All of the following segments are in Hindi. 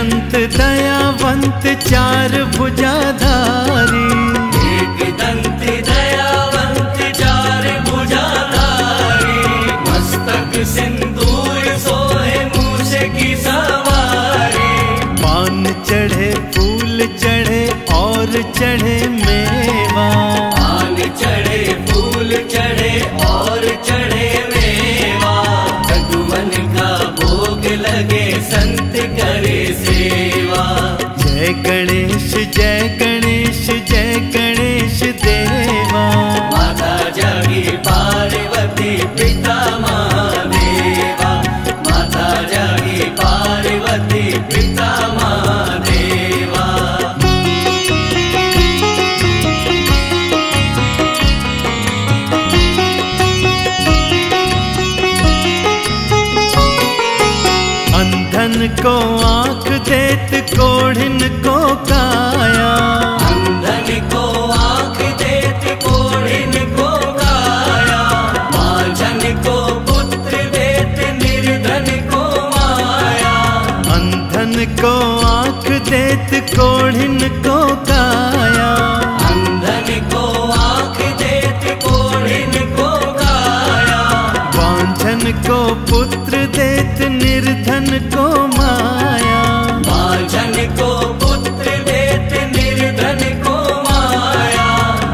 दंत दयावंत चार भुजाधारी। एक दंत दयावंत चार भुजाधारी। मस्तक सिंदूर सोहे मूस की सवारी। पान चढ़े फूल चढ़े और चढ़े मेवा। आन चढ़े फूल चढ़े और चढ़े मेवा। भगवन का भोग लगे संत अंधन को आँख देत कोढ़िन को काया। अंधन को आँख देत कोढ़िन को काया। बाझन को पुत्र देत निर्धन को माया। अंधन को आँख देत कोढ़िन को काया। निर्धन को माया। बाझन को पुत्र देत निर्धन को माया।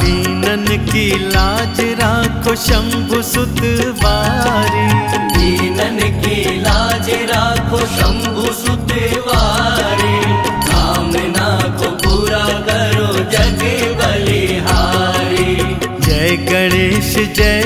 दीनन की लाज राखो शंभु सुत वारी। दीनन की लाज राखो शंभु सुतवारे कामना को पूरा करो जग बलिहारी। जय गणेश जय